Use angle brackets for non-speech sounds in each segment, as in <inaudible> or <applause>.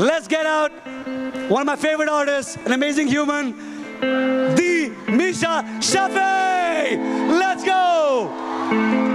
Let's get out one of my favorite artists, an amazing human, the Meesha Shafi. Let's go.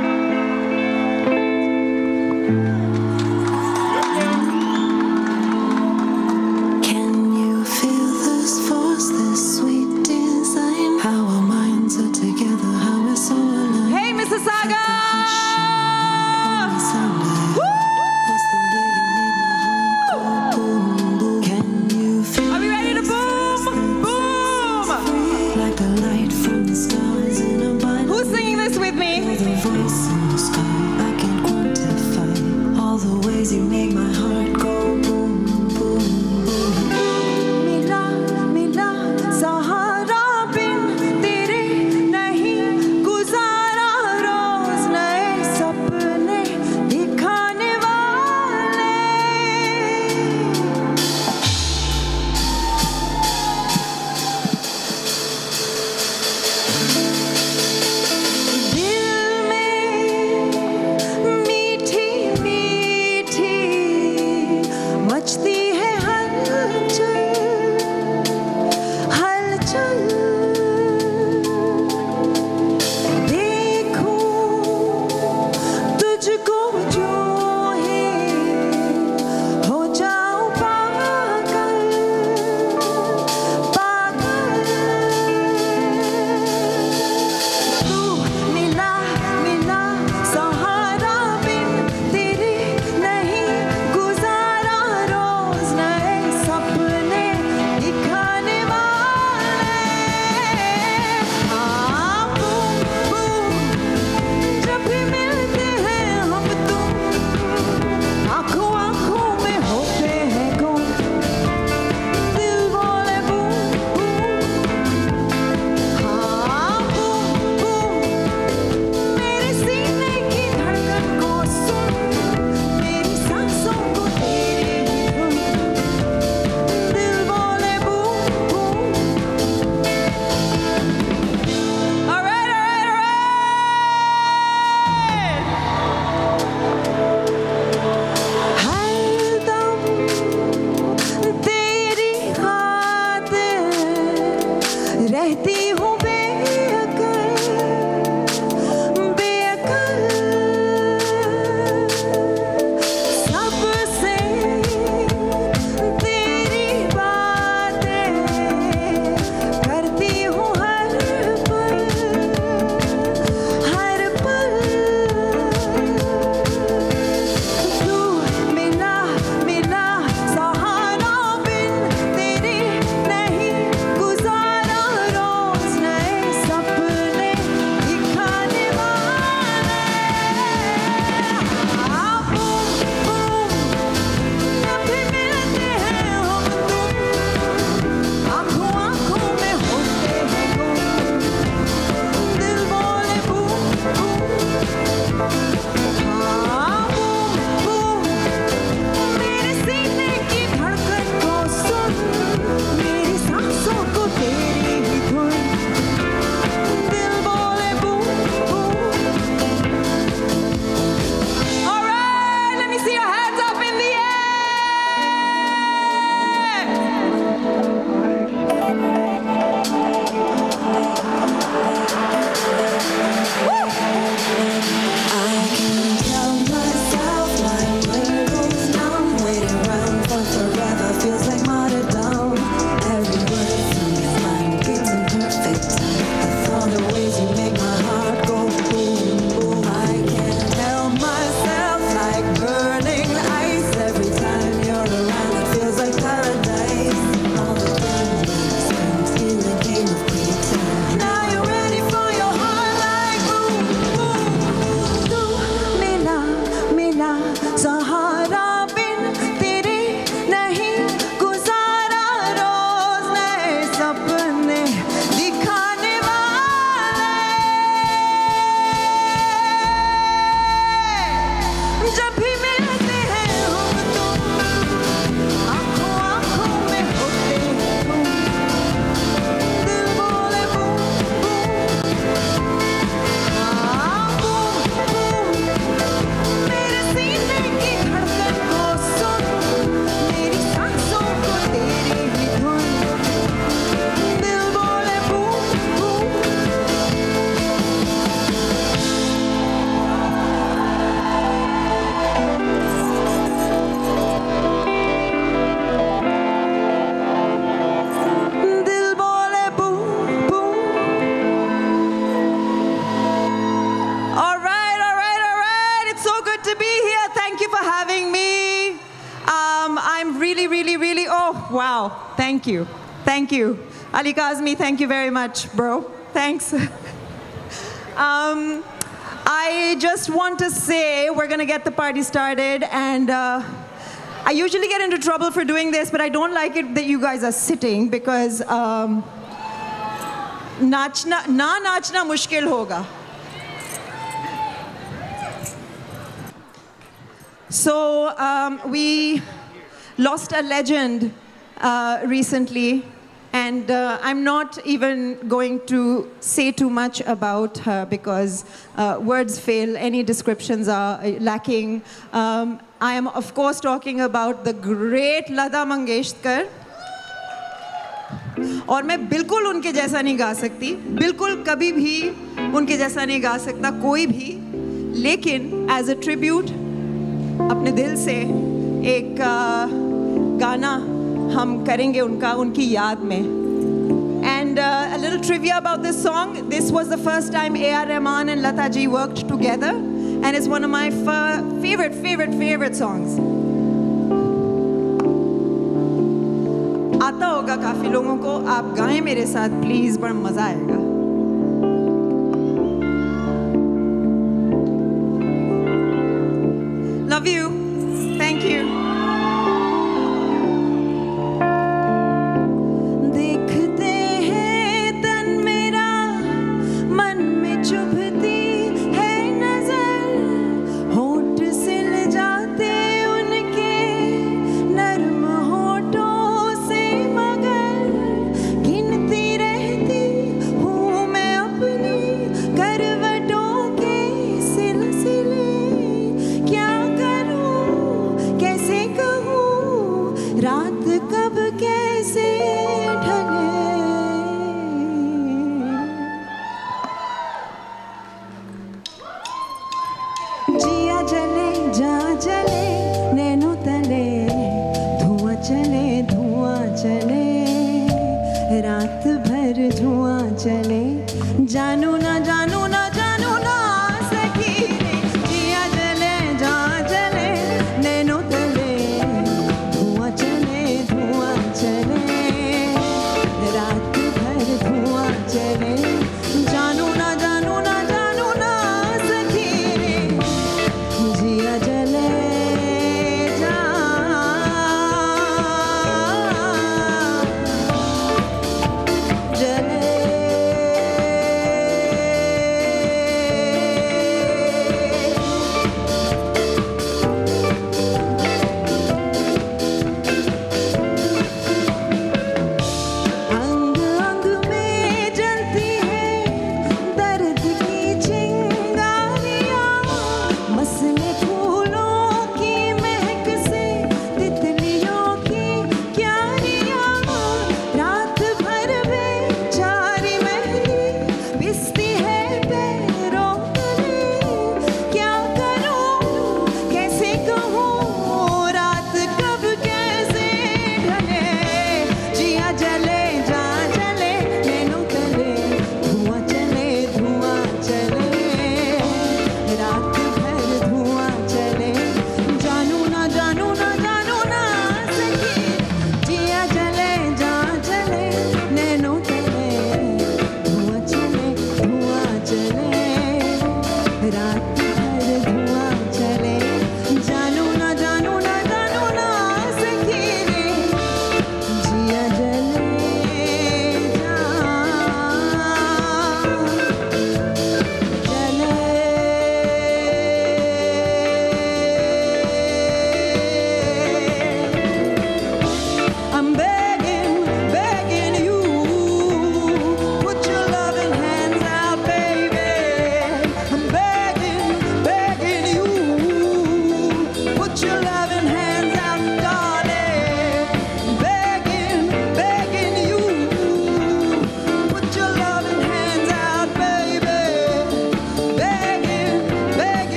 will be Thank you. Thank you. Ali Kazmi, thank you very much, bro. Thanks. <laughs> um, I just want to say we're going to get the party started. And uh, I usually get into trouble for doing this, but I don't like it that you guys are sitting because um, nachna, na nachna mushkil hoga. So um, we lost a legend uh, recently, and uh, I'm not even going to say too much about her because uh, words fail, any descriptions are uh, lacking. Um, I am, of course, talking about the great Lata Mangeshkar. और मैं बिल्कुल उनके जैसा नहीं गा सकती बिल्कुल कभी भी उनके जैसा नहीं गा सकता कोई भी लेकिन एज अ ट्रिब्यूट अपने दिल से एक आ, गाना हम करेंगे उनका उनकी याद में uh, a little trivia about this song. This was the first time A.R. Rahman and Lata ji worked together, and it's one of my fa- favorite, favorite, favorite songs. आता होगा काफ़ी लोगों को आप गाएँ मेरे साथ प्लीज़ बड़ा मज़ा आएगा ya no una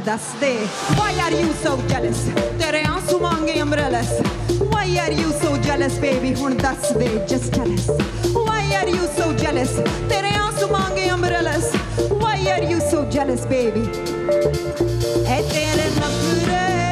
that's there. Why are you so jealous? Tere aansu mange umbrellas. Why are you so jealous, baby? Hun that's there, just jealous. Why are you so jealous? Tere aansu mange umbrellas. Why are you so jealous, baby? Et tere nafure.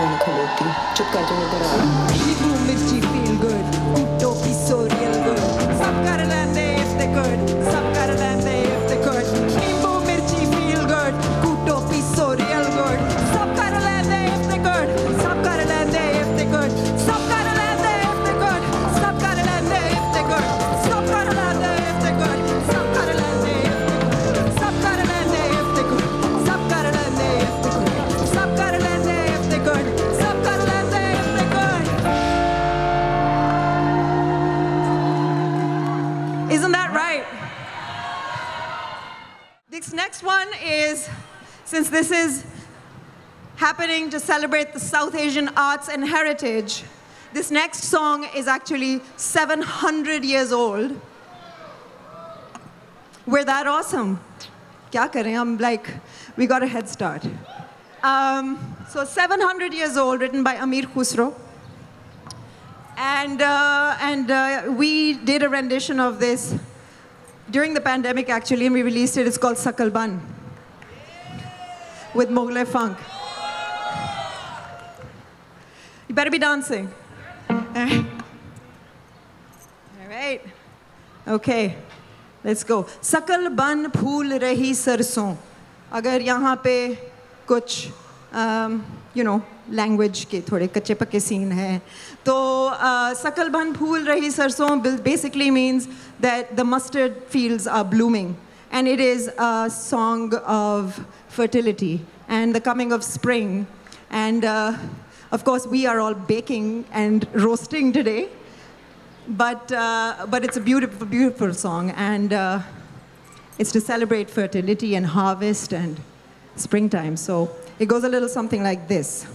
Monica Lupi. Giocatore d'oro. Celebrate the South Asian arts and heritage, this next song is actually 700 years old. We're that awesome. Kya kare? I'm like, we got a head start. Um, so 700 years old, written by Amir Khusro. And, uh, and uh, we did a rendition of this during the pandemic, actually, and we released it. It's called Sakal Ban with Mogle Funk. You better be dancing. All right. All right. Okay. Let's go. सकल बन फूल रही सरसों अगर यहाँ पे कुछ you know language के थोड़े कच्चे पक्के सीन हैं तो uh, सकल बन फूल रही सरसों basically means that the mustard fields are blooming and it is a song of fertility and the coming of spring and uh, of course we are all baking and roasting today but, uh, but it's a beautiful, beautiful song, and uh, it's to celebrate fertility and harvest and springtime. So it goes a little something like this.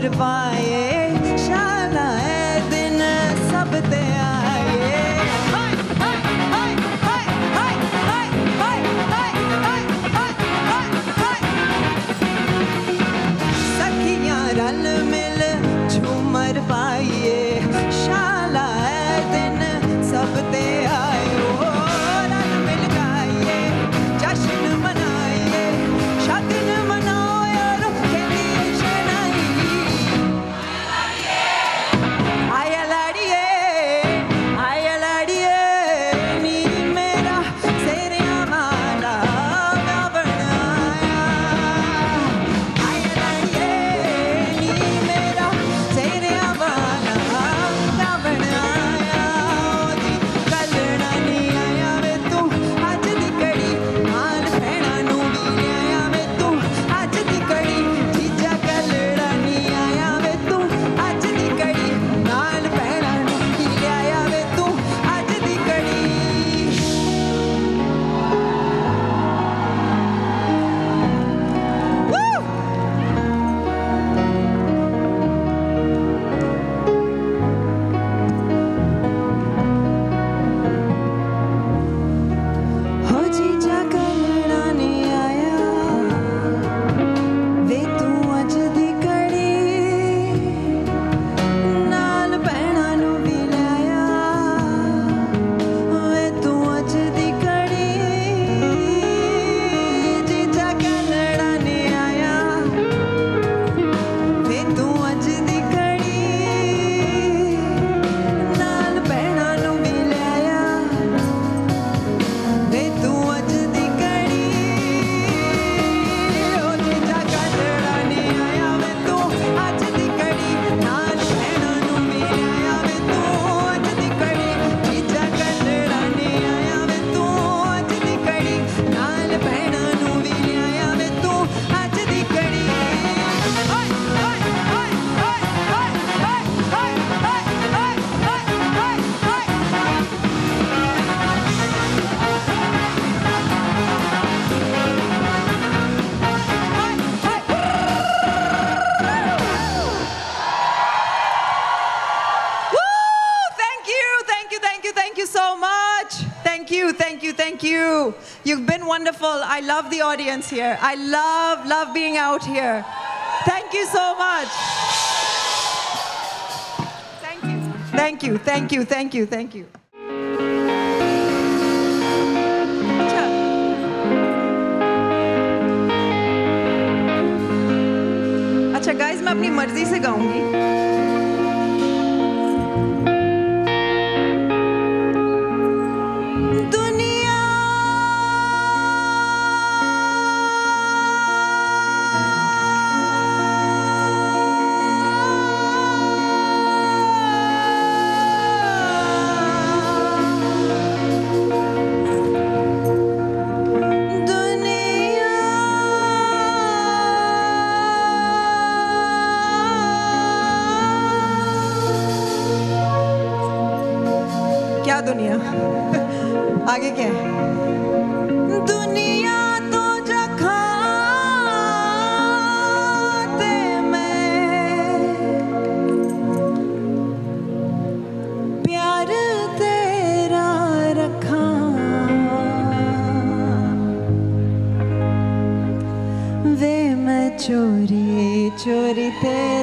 divine. so much. Thank you, thank you, thank you. You've been wonderful. I love the audience here. I love, love being out here. Thank you so much. Thank you, thank you, thank you, thank you. Maritain.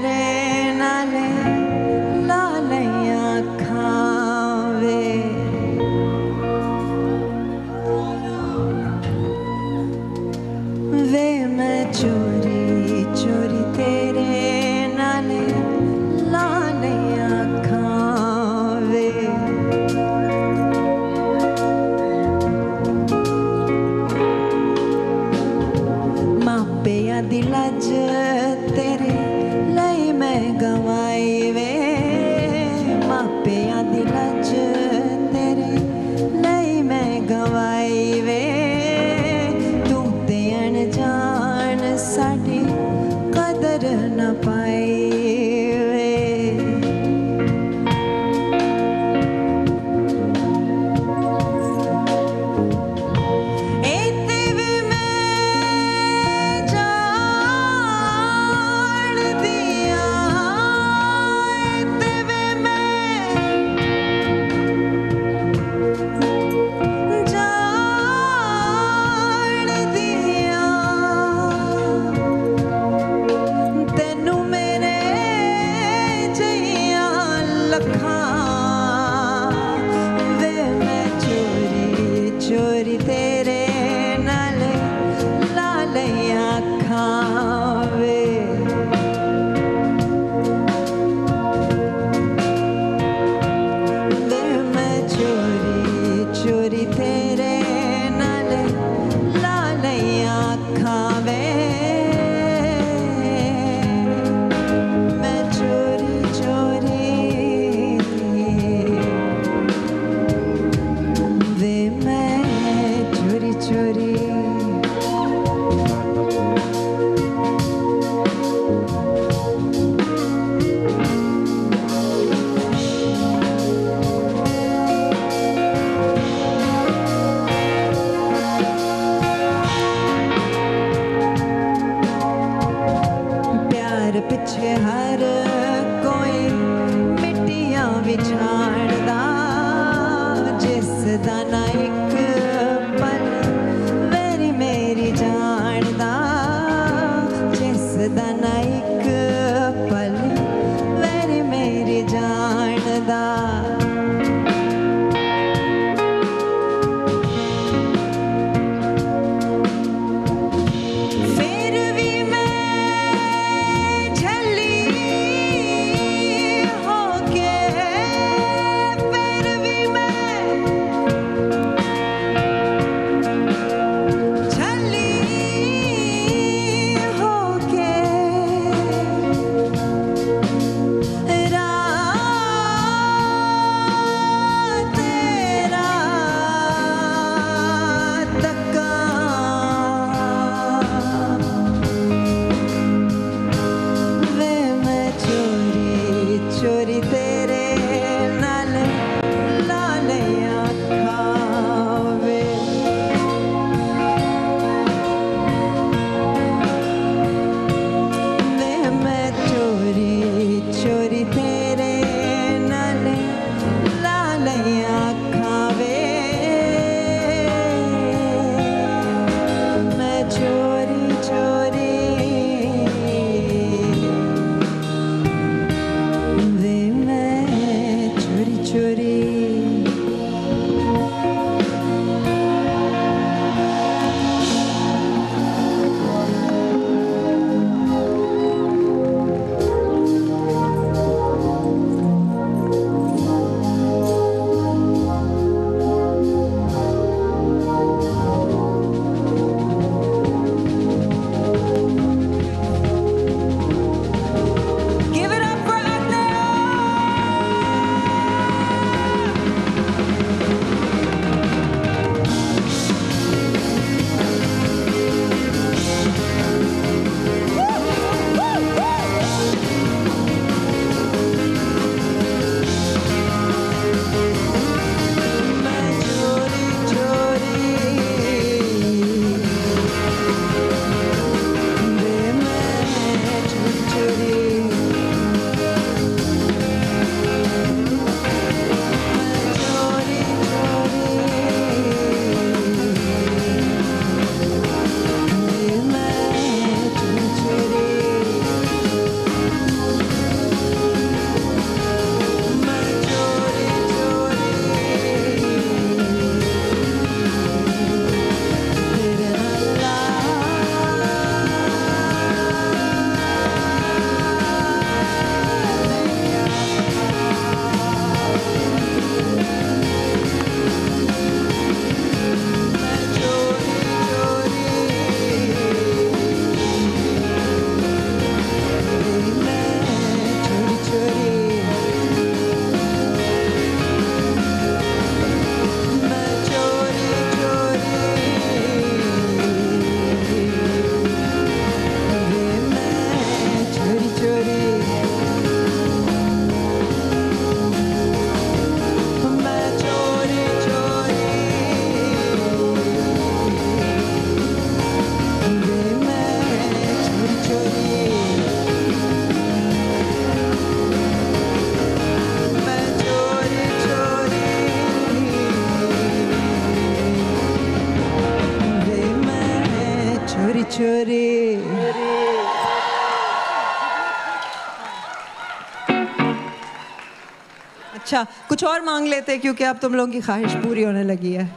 कुछ और मांग लेते क्योंकि अब तुम लोगों की ख्वाहिश पूरी होने लगी है।